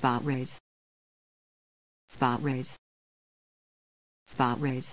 Thought rate. Thought rate. Thought rate.